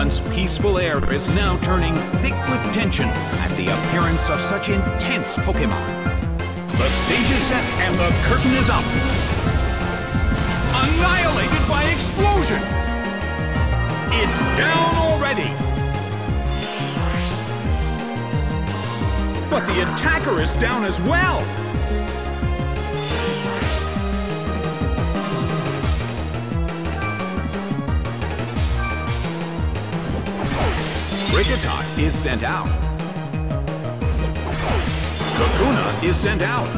once peaceful air is now turning thick with tension at the appearance of such intense Pokemon. The stage is set and the curtain is up. Annihilated by explosion! It's down already! But the attacker is down as well! Kricketot is sent out. Kakuna is sent out.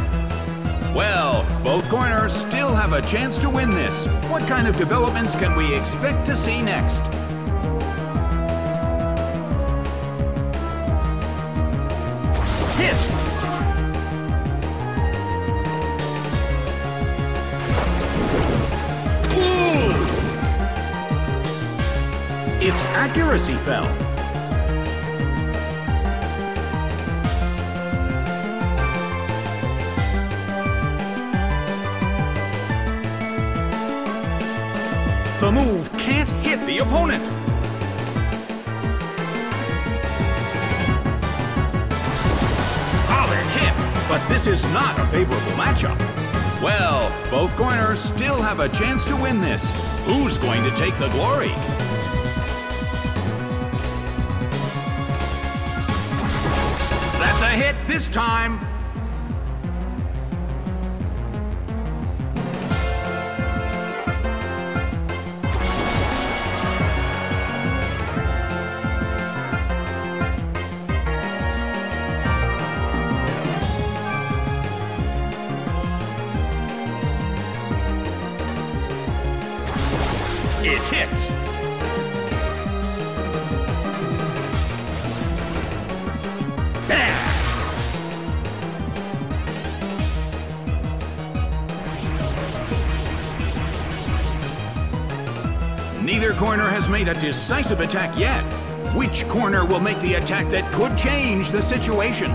Well, both corners still have a chance to win this. What kind of developments can we expect to see next? Hit! Ooh! Its accuracy fell. The move can't hit the opponent. Solid hit, but this is not a favorable matchup. Well, both corners still have a chance to win this. Who's going to take the glory? That's a hit this time. Bam! Neither corner has made a decisive attack yet. Which corner will make the attack that could change the situation?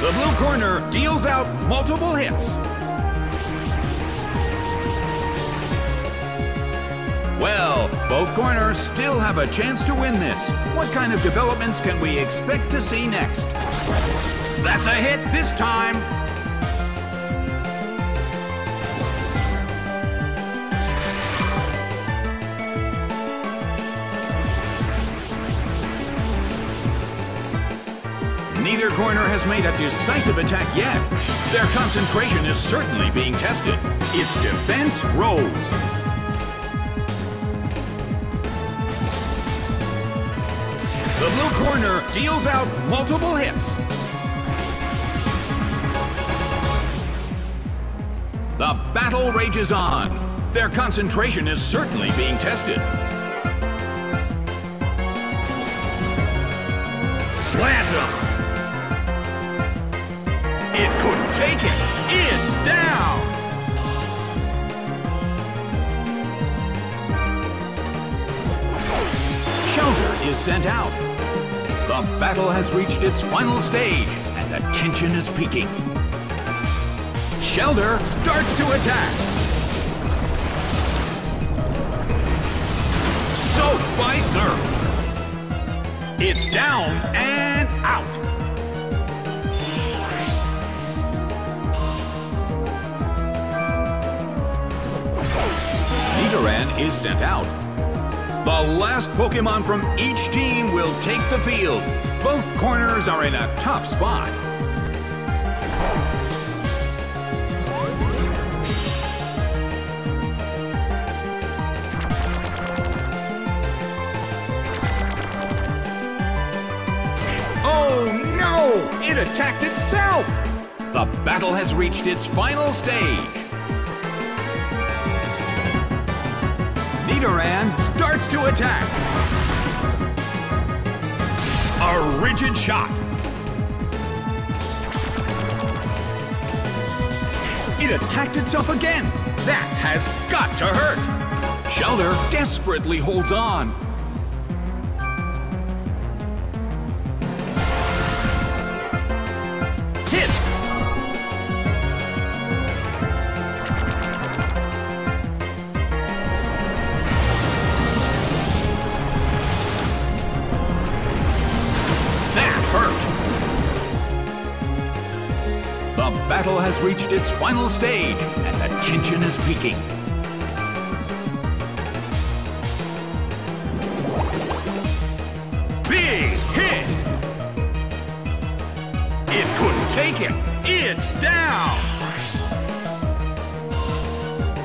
The blue corner deals out multiple hits. Well, both corners still have a chance to win this. What kind of developments can we expect to see next? That's a hit this time. Neither corner has made a decisive attack yet. Their concentration is certainly being tested. Its defense rose. The corner deals out multiple hits. The battle rages on. Their concentration is certainly being tested. Slammed. It couldn't take it. It's down. Shellder is sent out. The battle has reached its final stage, and the tension is peaking. Shellder starts to attack. Soaked by surf. It's down and out. Nidoran is sent out. The last Pokemon from each team will take the field. Both corners are in a tough spot. Oh no! It attacked itself! The battle has reached its final stage. Nidoran starts to attack. A rigid shot. It attacked itself again. That has got to hurt. Shellder desperately holds on. Has reached its final stage, and the tension is peaking. Big hit! It couldn't take him. It's down!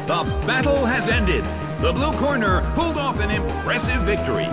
The battle has ended. The blue corner pulled off an impressive victory.